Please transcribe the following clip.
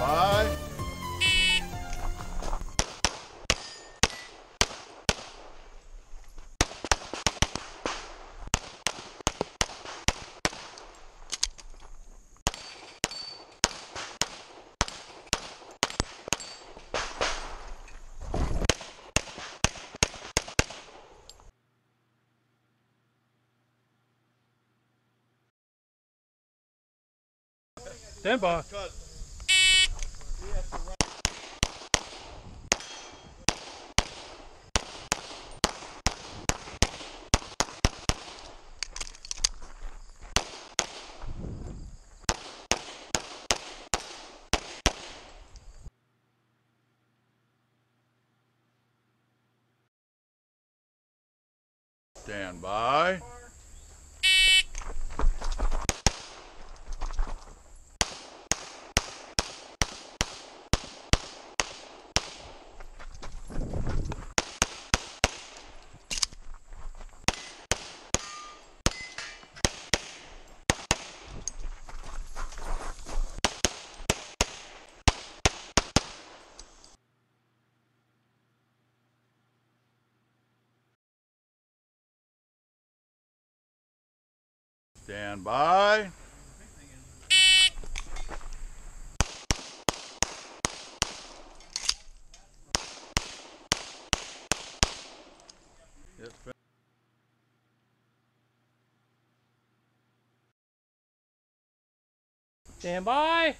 by. Stand by. Stand by. Stand by. Stand by.